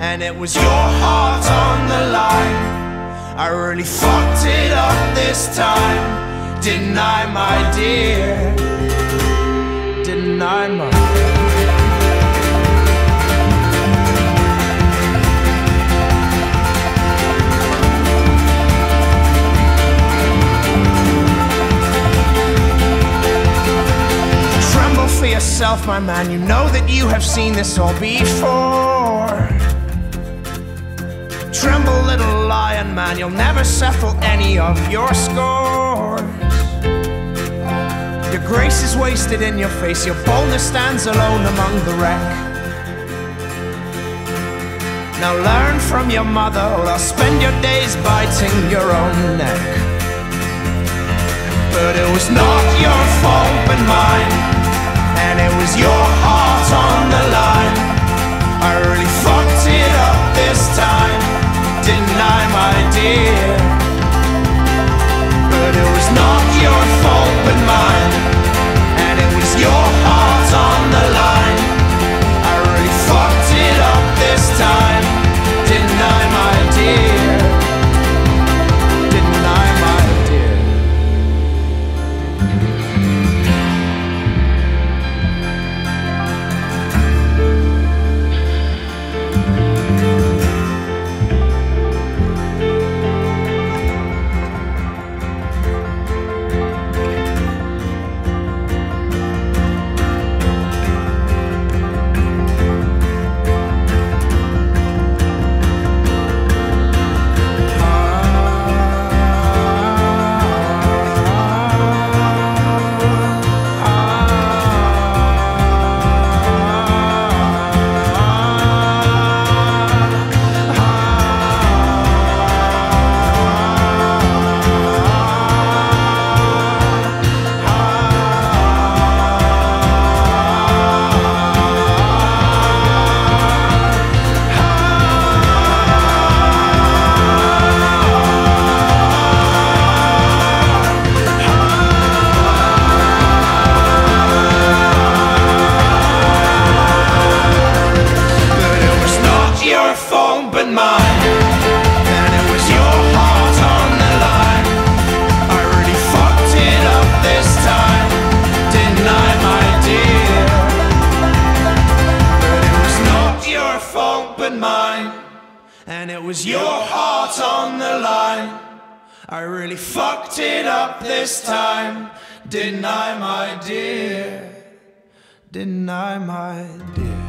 and it was your heart on the line. I really fucked it up this time, didn't I, my dear? Didn't I, my Tremble for yourself, my man. You know that you have seen this all before. Tremble, little lion man. You'll never settle any of your scores. Your grace is wasted in your face. Your boldness stands alone among the wreck. Now learn from your mother, or I'll spend your days biting your own neck. But it was not your fault my And it was your heart on the line I really fucked it up this time Didn't I, my dear? Didn't I, my dear?